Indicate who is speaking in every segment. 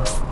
Speaker 1: Thank you.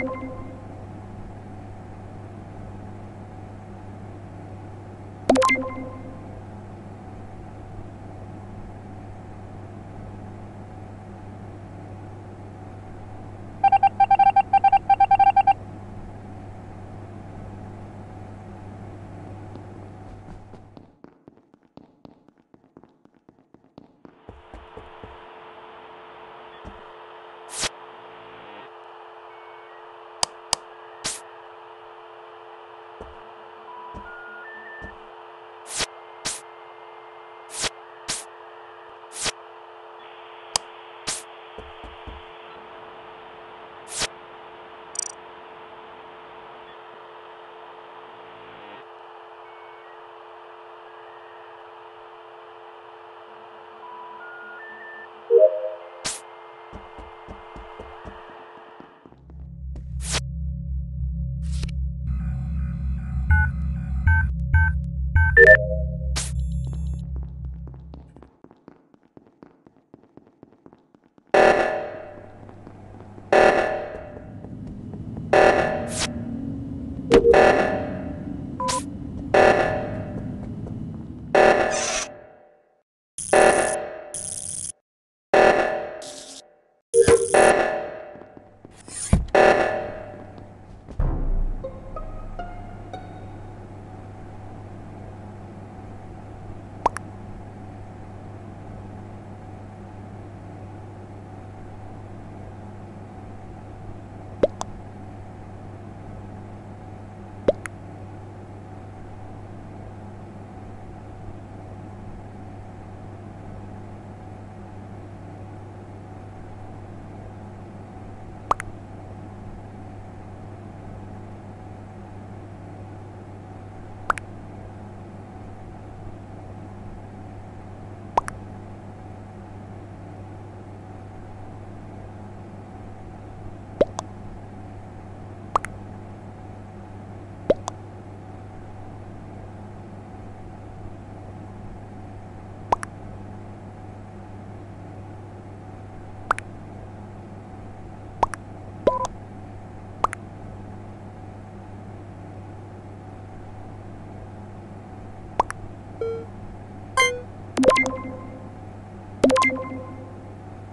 Speaker 1: you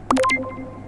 Speaker 1: you